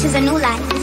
This is a new life.